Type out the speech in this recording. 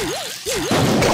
やった!